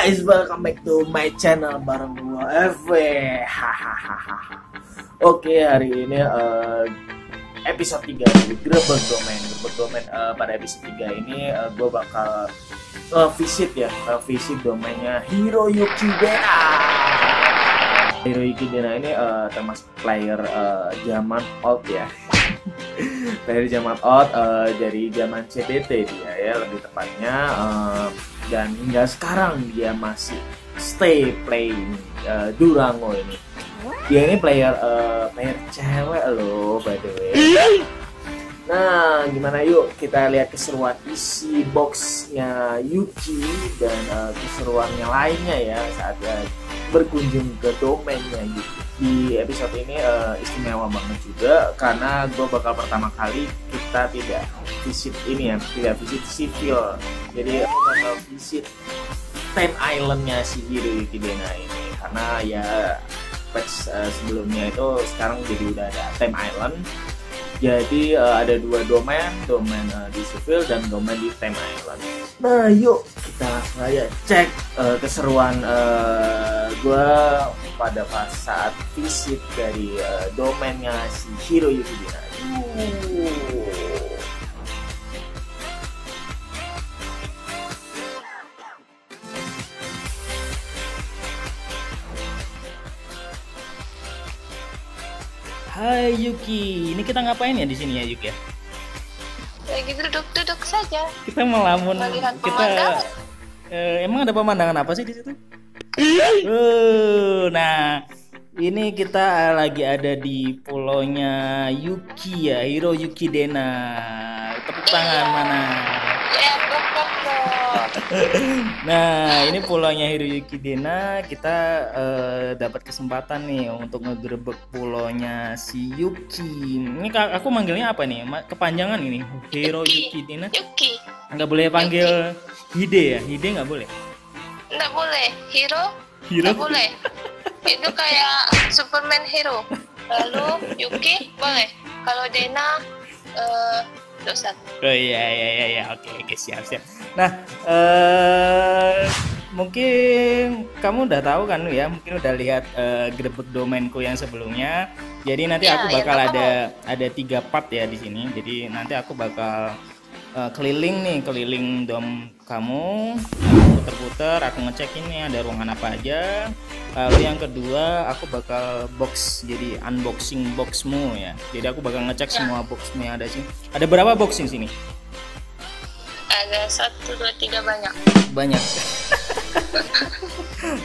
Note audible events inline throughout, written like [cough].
guys, welcome back to my channel bareng gua FW. Oke, hari ini eh, episode 3 di Grebek Domain. Grebek Domain eh, pada episode 3 ini eh, gua bakal eh, visit ya, eh, visit domainnya Hiroyuki Dena. Hiroyuki Dena ini eh, termasuk player eh, zaman old ya. [laughs] player zaman old eh, dari zaman CBT dia ya lebih tepatnya eh, dan hingga sekarang dia masih stay playing uh, Durango ini. Dia ini player uh, player cewek loh by the way. Nah, gimana yuk kita lihat keseruan isi boxnya Yuki dan uh, keseruannya lainnya ya saat dia berkunjung ke domainnya Yuki. Di episode ini uh, istimewa banget juga karena gue bakal pertama kali kita tidak visit ini ya, tidak visit sivil. Jadi aku bakal visit Time Islandnya si Hiroyuki Dena ini karena ya patch uh, sebelumnya itu sekarang jadi udah ada Time Island jadi uh, ada dua domain domain uh, di civil dan domain di Time Island nah yuk kita langsung aja cek uh, keseruan uh, gue pada pas saat visit dari uh, domainnya si Hiroyuki Dena Yuh. Hai Yuki, ini kita ngapain ya di sini ya Yuki ya? lagi duduk-duduk saja Kita melamun, melihat kita eh, emang ada pemandangan apa sih di situ? Uh, nah, ini kita lagi ada di pulaunya Yuki ya, Hiro Yuki Dena. Tepuk tangan mana? ya blok blok blok Nah, ini pulaunya Hiroyuki Dena. Kita eh, dapat kesempatan nih untuk ngegerebek pulaunya si Yuki. Ini aku manggilnya apa nih? Kepanjangan ini. Hiroyuki Dena. Yuki Nggak boleh panggil Hide ya? Hide nggak boleh. nggak boleh hero Hiro. nggak boleh itu kayak Superman hero lalu Yuki boleh kalau Dena dosa Oh iya iya iya iya. Oke oke siap siap. Nah, eh mungkin kamu udah tahu kan ya, mungkin udah lihat eh, grebek domainku yang sebelumnya. Jadi nanti Ya, aku yang bakal pertama. ada ada tiga part ya di sini. Jadi nanti aku bakal eh, keliling nih, keliling dom kamu, puter-puter, aku ngecek ini ada ruangan apa aja. Lalu yang kedua aku bakal box jadi unboxing boxmu ya. Jadi aku bakal ngecek Ya. semua boxmu yang ada sini. Ada berapa box di sini? ada satu dua tiga banyak Banyak. [laughs]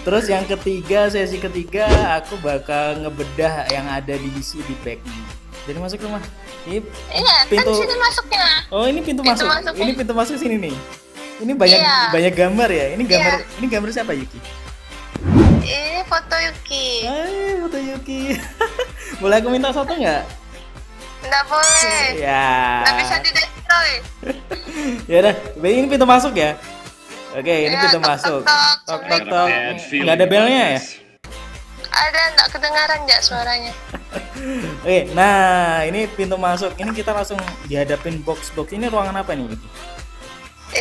Terus yang ketiga, sesi ketiga aku bakal ngebedah yang ada di isi di bagnya. Jadi masuk rumah. Ini iya Pintu- kan sini masuknya Oh, ini pintu, Pintu masuk. masuknya. Ini pintu masuk sini nih. Ini banyak Iya. banyak gambar ya. Ini gambar Iya. ini gambar siapa Yuki? ini foto Yuki Hai, foto Yuki. [laughs] Boleh aku minta satu nggak? nggak boleh Ya. nggak bisa di destroy [laughs] Ya udah, ini pintu masuk ya. Oke, ini Ya, pintu tok, masuk. tok. Tok tok Nggak ada belnya ya? ada nggak kedengaran nggak suaranya [laughs] Oke, nah ini pintu masuk. Ini kita langsung dihadapin box box. Ini ruangan apa nih?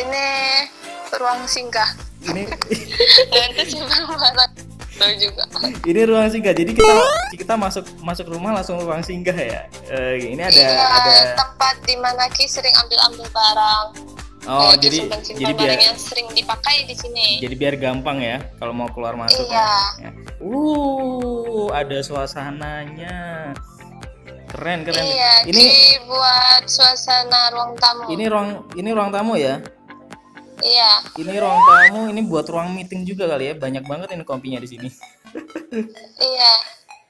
Ini ruang singgah Ini [laughs] barang tahu juga ini ruang singgah. Jadi kita kita masuk masuk rumah langsung ruang singgah ya. Eh, ini ada Iya, ada. tempat di mana Ki sering ambil-ambil barang. Oh, Kayak jadi jadi biar yang sering dipakai di sini. jadi biar gampang ya kalau mau keluar masuk. Iya. Ya. Uh, ada suasananya. Keren keren. Iya, Ini buat suasana ruang tamu. ini ruang ini ruang tamu ya. Iya, Ini ruang tamu, ini buat ruang meeting juga kali ya. Banyak banget ini kompinya di sini. iya.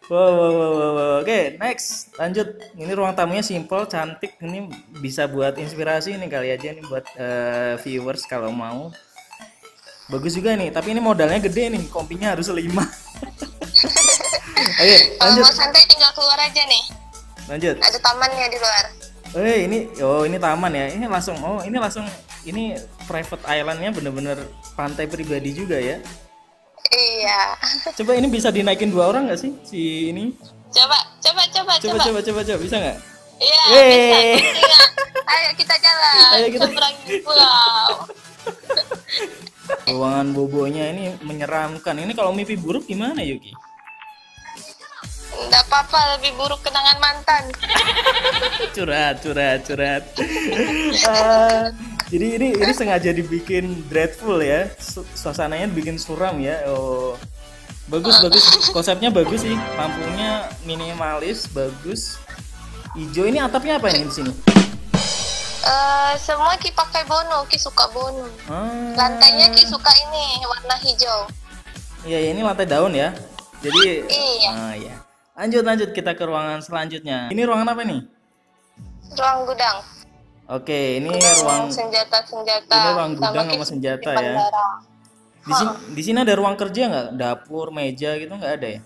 Wow, wow, wow, wow, wow. Oke, next. Lanjut. Ini ruang tamunya simple, cantik. Ini bisa buat inspirasi nih kali aja nih buat eh, viewers kalau mau. Bagus juga nih, tapi ini modalnya gede nih. Kompinya harus 5. Oke, [laughs] Kalau lanjut. mau santai tinggal keluar aja nih. Lanjut. Ada tamannya di luar. Eh, ini oh ini taman ya. Ini langsung oh, ini langsung ini private islandnya bener-bener pantai pribadi juga ya. Iya. Coba ini bisa dinaikin dua orang nggak sih si ini? Coba, coba, coba, Coba coba. coba coba coba bisa nggak? Iya, bisa. kuncinya. Ayo kita jalan. Ayo kita- pulau. ruangan bobonya ini menyeramkan ini kalau mimpi buruk gimana Yuki Nggak apa-apa, lebih buruk kenangan mantan. [laughs] curhat curhat curhat Ah, [laughs] jadi ini ini sengaja dibikin dreadful ya. Su- suasananya bikin suram ya. Oh bagus bagus. Konsepnya bagus sih. Lampunya minimalis bagus. Hijau ini atapnya apa ini di sini? Eh, semua Ki pakai bono, Ki suka bono. ah, Lantainya Ki suka ini, warna hijau. iya iya, ini lantai daun ya. Jadi Iya. ah ya lanjut lanjut kita ke ruangan selanjutnya. Ini ruangan apa nih? Ruang gudang. Oke ini ruang senjata-senjata. ini ruang gudang Ki sama senjata ya. barang. di sini di sini ada ruang kerja nggak dapur meja gitu nggak ada ya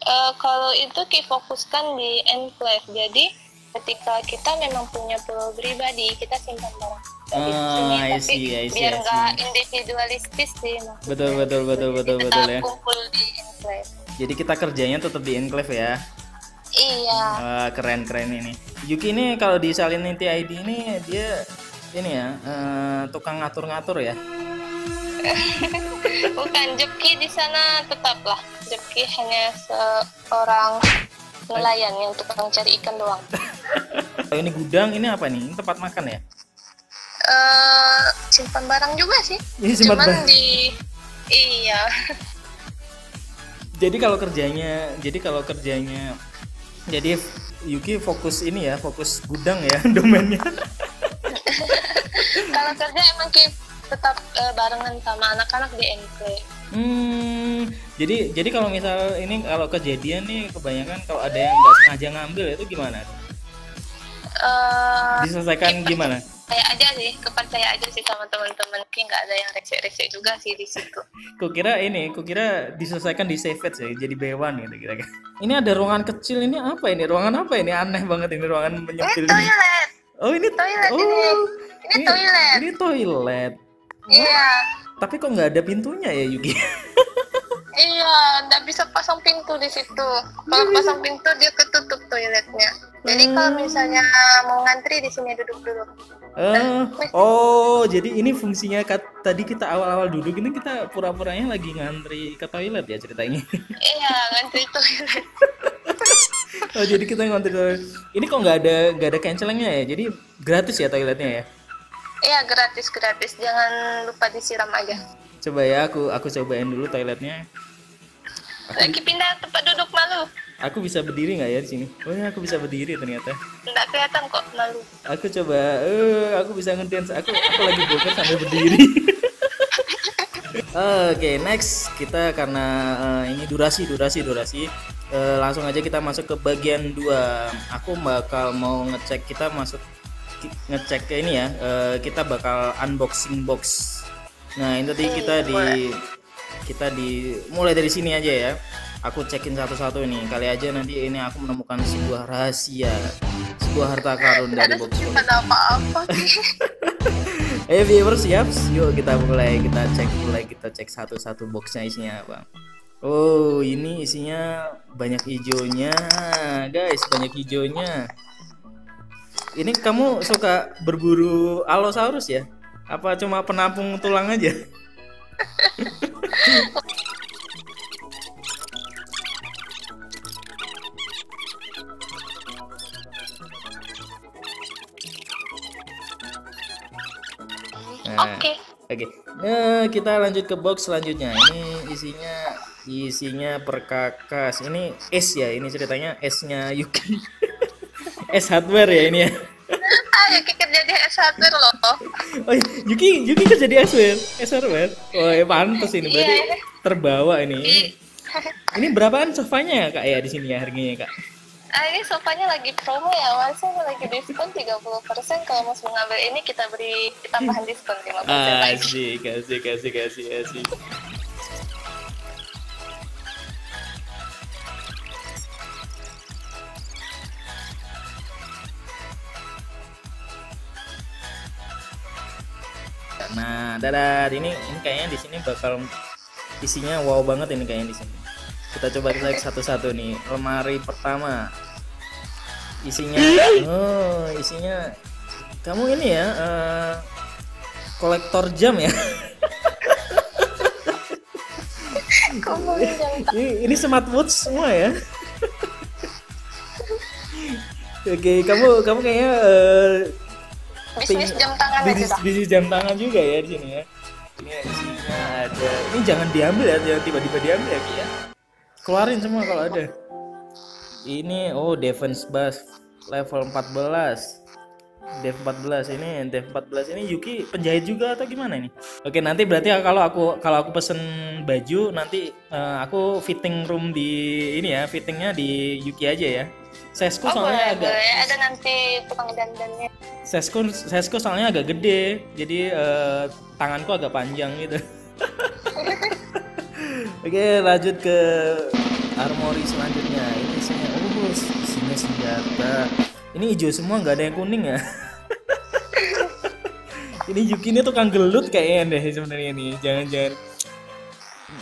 Eh, kalau itu Ki fokuskan di enclave. Jadi ketika kita memang punya pulau pribadi, kita simpan barang kita di Ah, sini. Tapi see, see, biar nggak individualistis sih. maksudnya. betul betul betul betul Kita betul ya kumpul di enclave. jadi kita kerjanya tetap di enclave ya Iya. Wah, keren keren ini Yuki ini kalau di Salinity ID ini dia ini ya eh, tukang ngatur-ngatur ya [laughs] Bukan Jepki di sana tetaplah. Jepki hanya seorang nelayan yang tukang cari ikan doang. [laughs] Kalau ini gudang ini apa nih ini tempat makan ya Eh, simpan barang juga sih. Ini simpan Cuman barang. di iya. [laughs] jadi kalau kerjanya jadi kalau kerjanya jadi Yuki fokus ini ya fokus gudang ya [laughs] domainnya [laughs] Kalau kerja emang Ki tetap eh, barengan sama anak-anak di enclave. Hmm, jadi jadi kalau misal ini kalau kejadian nih kebanyakan kalau ada yang nggak sengaja ngambil itu gimana? Eh, Diselesaikan gimana? Percaya aja sih, kepercaya aja sih sama teman-teman Ki nggak ada yang resek-resek juga sih di situ. Kukira ini, kukira diselesaikan di savage ya, jadi bewan gitu kira-kira. Ini ada ruangan kecil ini apa ini? Ruangan apa ini? Aneh banget ini ruangan Ini menyempil ini. toilet, Oh ini toilet oh, ini. Ini toilet. Ini toilet. Iya, Tapi kok nggak ada pintunya ya Yuki? [laughs] iya, nggak bisa pasang pintu di situ. Kalau pasang pintu dia ketutup toiletnya. Jadi kalau misalnya mau ngantri di sini duduk-duduk. Eh, oh, jadi ini fungsinya kat- tadi kita awal-awal duduk ini kita pura-puranya lagi ngantri ke toilet ya ceritanya. Iya, ngantri toilet. [laughs] oh, jadi kita ngantri toilet. Ini kok nggak ada nggak ada cancelingnya ya? Jadi gratis ya toiletnya ya? Iya, gratis gratis. Jangan lupa disiram aja. Coba ya aku aku cobain dulu toiletnya. Lagi pindah tempat duduk malu. Aku bisa berdiri nggak ya di sini? Oh ya aku bisa berdiri ternyata. Nggak kelihatan kok malu. Aku coba, eh aku bisa ngedance. Aku aku lagi boker sambil berdiri. [laughs] Oke, next kita karena eh, ini durasi, durasi, durasi. eh, langsung aja kita masuk ke bagian 2 Aku bakal mau ngecek kita masuk ngecek ke ini ya. eh, kita bakal unboxing box. Nah, ini tadi kita di kita di mulai dari sini aja ya. Aku cekin satu-satu nih. Kali aja nanti ini aku menemukan sebuah rahasia, sebuah harta karun dari box box. Ada apa-apa. Ayo [laughs] viewers siap? Yuk kita mulai kita cek mulai kita cek satu-satu boxnya isinya apa. Oh ini isinya banyak hijaunya guys banyak hijaunya. Ini kamu suka berburu allosaurus ya? Apa cuma penampung tulang aja? Nah. Oke. Oke, nah, kita lanjut ke box selanjutnya. Ini isinya isinya perkakas. Ini S ya, ini ceritanya S-nya Yuki. [laughs] S hardware ya ini ya. Ah, ya kerja di S1 [laughs] loh. Oh, iya, Yuki Yuki kerja di hardware, S hardware. Oh, ya pantas ini berarti Iya. terbawa ini. Ini berapaan sofanya ya Kak ya di sini ya harganya Kak? Ah, ini sofanya lagi promo ya, masih lagi diskon 30%. Kalau mau mengambil ini kita beri tambahan diskon 5% lagi. Asik, asik, asik, asik, asik. Nah, dadah. Ini ini kayaknya di sini bakal isinya wow banget ini kayaknya di sini. Kita coba cek satu-satu nih. Lemari pertama. Isinya oh, isinya kamu ini ya eh, kolektor jam ya. [laughs] Ini, ini smartwatch semua ya oke kamu kamu kayaknya eh, bisnis jam tangan bisnis dah. bisnis jam tangan juga ya di sini ya ini isinya ada ini jangan diambil ya jangan tiba-tiba diambil ya ya keluarin semua kalau ada ini oh defense bus level 14 Dev 14 ini Dev 14 ini Yuki penjahit juga atau gimana ini? Oke nanti berarti kalau aku kalau aku pesen baju nanti eh, aku fitting room di ini ya fittingnya di Yuki aja ya. Sesku Oh boleh, soalnya agak boleh. Ada nanti tukang dandannya. Sesku Sesku soalnya agak gede jadi eh, tanganku agak panjang gitu. [laughs] Oke lanjut ke armory selanjutnya ini isinya oh isinya senjata ini hijau semua nggak ada yang kuning ya [laughs] ini Yuki ini tukang gelut kayaknya deh sebenarnya nih jangan-jangan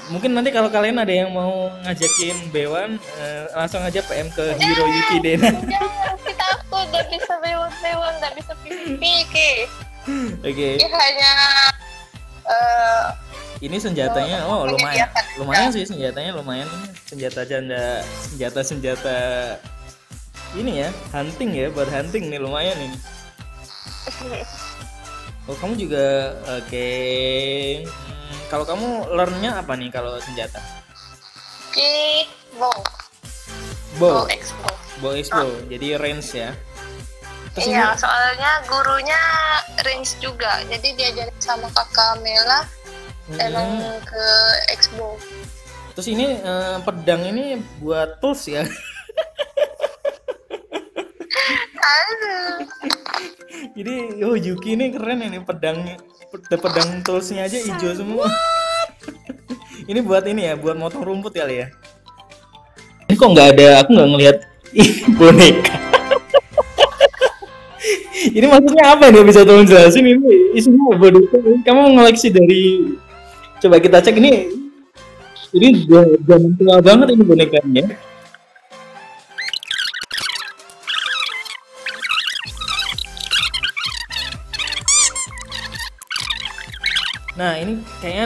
mungkin nanti kalau kalian ada yang mau ngajakin Bewan eh, langsung aja PM ke Hero Yuki deh. Jangan. Kita aku udah bisa bewon-bewon, udah bisa pikir. oke. Dia hanya eh ini senjatanya oh Oh, lumayan. lumayan sih senjatanya lumayan. Senjata janda senjata senjata ini ya hunting ya buat hunting nih lumayan ini. [laughs] Oh kamu juga oke. Hmm, kalau kamu learnnya apa nih kalau senjata Ki Bong, bow Bow Expo. bow expo jadi range ya terus ini Iya, soalnya gurunya range juga. Jadi diajarin sama kakak Mela hmm, emang ke Expo. terus ini eh, pedang ini buat tools ya. [laughs] Jadi oh Yuki ini keren ini pedangnya ped- pedang toolsnya aja hijau semua. [laughs] ini buat ini ya, buat motong rumput kali ya. Ini kok nggak ada, aku nggak ngelihat ih, [laughs] boneka. ini maksudnya apa nih bisa tolong jelasin ini isinya boneka. Kamu ngoleksi dari coba kita cek ini ini zaman tua banget ini bonekanya.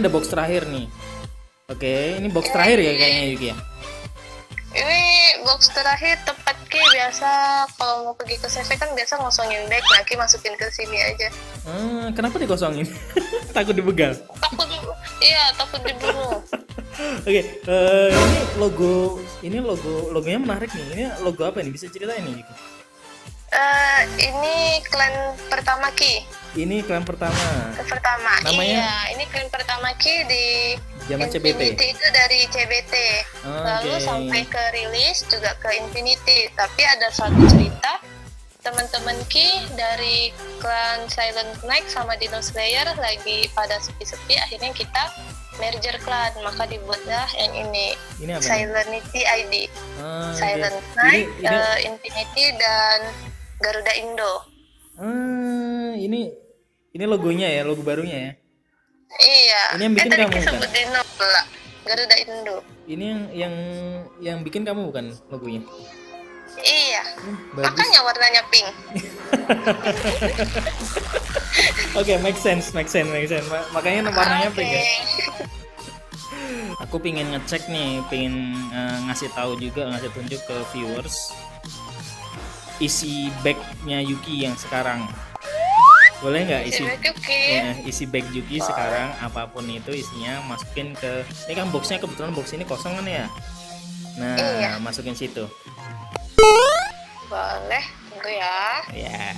Ada box terakhir nih. Oke, ini box terakhir ya kayaknya Yuki ya. Ini box terakhir tempat Ki biasa kalau mau pergi ke CV kan biasa ngosongin bag, nah Ki masukin ke sini aja. Hmm, kenapa dikosongin? [laughs] Takut dibegal. Takut, iya takut dibunuh. [laughs] Oke, eh, ini logo, ini logo, logonya menarik nih. Ini logo apa nih? Bisa ceritain nih Yuki? Eh, ini klan pertama Ki. Ini klan pertama, pertama. Namanya? Iya, ini klan pertama Ki di zaman CBT. Infinity itu dari CBT. Lalu Oke. sampai ke rilis juga ke Infinity. Tapi ada suatu cerita teman-teman Ki dari klan Silent Knight sama Dino Slayer lagi pada sepi-sepi akhirnya kita merger klan maka dibuatlah yang ini Ini apa? Silentity ID Ah, oke. Silent Ini, Knight, ini, eh, Infinity dan Garuda Indo. ah, ini, ini logonya ya, logo barunya ya. Iya. Ini yang bikin eh, kamu, kan? pula. Garuda Indo. Ini yang, yang, yang bikin kamu bukan logonya? Iya. Hmm, bagus. Makanya warnanya pink. [laughs] Oke, make sense, make sense, make sense. Ma- Makanya warnanya Oke. pink ya. Aku pingin ngecek nih, pingin eh, ngasih tahu juga, ngasih tunjuk ke viewers isi bagnya Yuki yang sekarang. Boleh nggak isi? Ya, isi bag Yuki sekarang apa pun itu isinya masukin ke ini kan boxnya kebetulan box ini kosong kan ya. Nah, Iya. masukin situ. Boleh. Tunggu ya. Ya.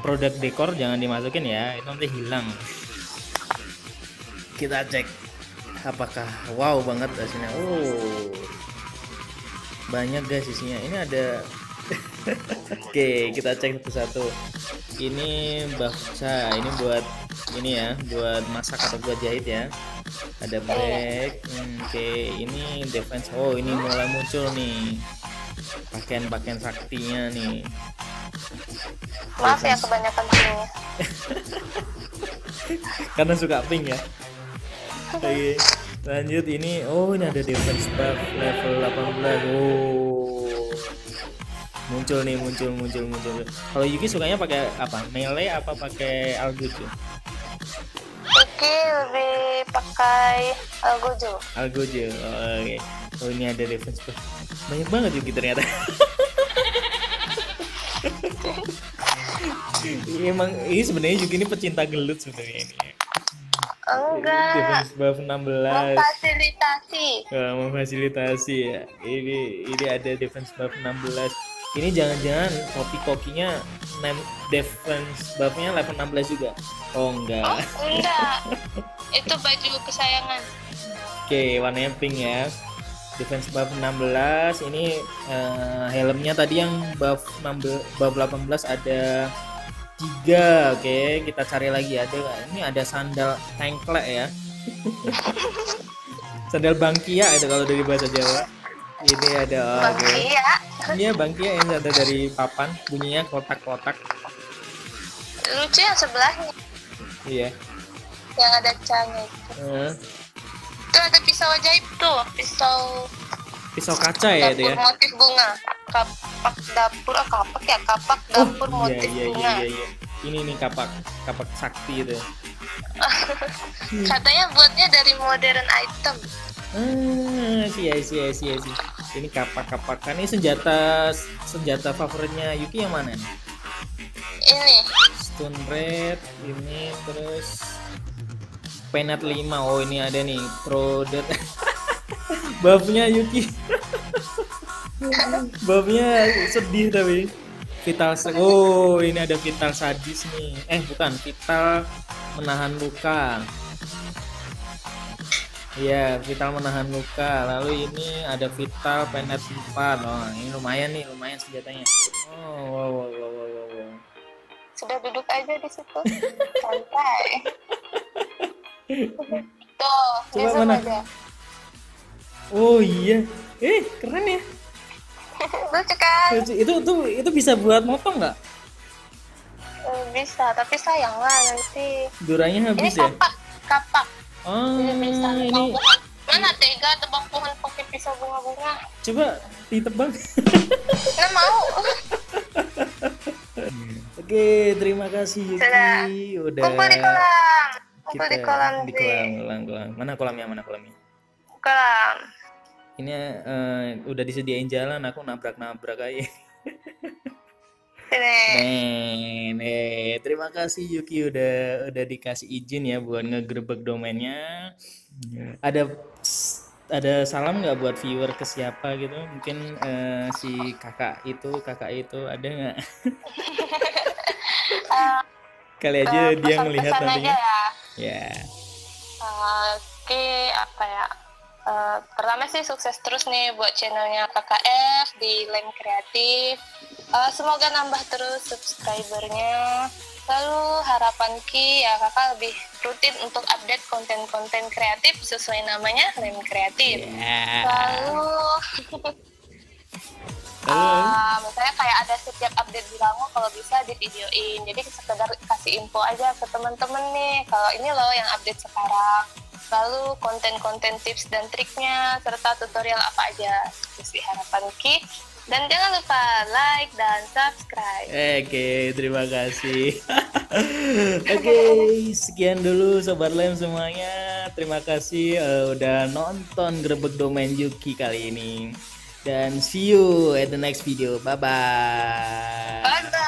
Produk dekor jangan dimasukin ya, itu nanti hilang. Kita cek apakah wow banget hasilnya. Oh. Banyak guys isinya. Ini ada Oke, kita cek satu-satu. Ini baksa, ini buat ini ya, buat masak atau buat jahit ya. Ada. Hmm, Oke, ini defense. Oh, ini mulai muncul nih pakaian-pakaian saktinya nih. Maaf ya kebanyakan pinknya. [laughs] Karena suka pink ya. Oke. Lanjut ini oh ini ada defense buff level 18. Oh. Muncul nih, muncul muncul muncul. Kalau Yuki sukanya pakai apa? Melee apa pakai tuh? Oke, lebih pakai Algojo. Algojo. Oh, Oke. Oh ini ada defense buff. Banyak banget Yuki ternyata. Ini [laughs] emang ini sebenarnya Yuki ini pecinta gelut sebenarnya ini. Enggak. Defense buff 16. Memfasilitasi. Wah, memfasilitasi ya. Ini ini ada defense buff 16. Ini jangan-jangan kopi kokinya nem defense buffnya level 16 juga. Oh enggak. Oh, enggak. Itu baju kesayangan. Oke, warnanya pink ya. Defense buff 16. Ini eh, helmnya tadi yang buff 16 buff 18 ada tiga. Oke, kita cari lagi ada? Ini ada sandal tengklek ya. [laughs] sandal bangkia itu kalau dari bahasa Jawa. Ini ada oh, oke. Iya. Iya bangkia yang ada dari papan, bunyinya kotak-kotak. Lucu yang sebelahnya. Iya. Yang ada cahnya itu. Eh, Itu ada pisau ajaib tuh. Pisau pisau kaca ya itu dapur ya. motif bunga. Kapak dapur, ah kapak ya. Kapak Oh, dapur iya motif iya bunga. iya iya. iya. Ini nih kapak kapak sakti itu. [laughs] Katanya buatnya dari modern item. Ah, sia sia sia sia. Ini kapak-kapak kan ini senjata senjata favoritnya Yuki yang mana? Ini. Stone Red ini terus Penet 5. Oh, ini ada nih Pro Dead. [laughs] Buffnya Yuki. [laughs] Buffnya sedih tapi. Vital Oh, ini ada Vital Sadis nih. Eh, bukan, Vital menahan luka. Iya, Vital menahan luka. Lalu ini ada Vital Penet 4. Oh, ini lumayan nih, lumayan senjatanya. Oh, wow, wow, wow, wow, wow. Sudah duduk aja di situ. Santai. Tuh, Coba di mana? aja. Oh iya, eh keren ya. Lucu kan? Lucu. Itu itu itu bisa buat motong nggak? Eh, Bisa, tapi sayang lah nanti. Duranya Ini habis ya? kapak, kapak. Oh Ini. Mana tega tebang pohon pakai pisau bunga-bunga? coba ditebang. Nggak mau. Oke, terima kasih Sudah. Yuki. Udah. Kumpul di kolam. Kumpul di kolam di kolam, kolam, kolam. Mana kolamnya? Mana kolamnya? Kolam. Ini eh, udah disediain jalan, aku nabrak-nabrak aja. Nih, nih, terima kasih Yuki udah udah dikasih izin ya buat ngegerebek domainnya. Ada ada salam nggak buat viewer ke siapa gitu? Mungkin eh, si kakak itu, kakak itu ada nggak? [laughs] Eh, Kali aja eh, dia melihat nantinya. ya. Ya. Oke, apa ya? Eh, pertama sih sukses terus nih buat channelnya KKF di Lem Kreatif. Eh, semoga nambah terus subscribernya. Lalu harapan Ki ya kakak lebih rutin untuk update konten-konten kreatif sesuai namanya Lem Kreatif. Ya. Lalu [laughs] Lalu, Ah, misalnya kayak ada setiap update di Rango kalau bisa di videoin jadi sekedar kasih info aja ke temen-temen nih kalau ini loh yang update sekarang lalu konten-konten tips dan triknya serta tutorial apa aja sih harapan Ki dan jangan lupa like dan subscribe Oke, terima kasih. [laughs] Oke, sekian dulu sobat lem semuanya. Terima kasih eh, udah nonton grebek domain Yuki kali ini. Dan see you at the next video. Bye bye.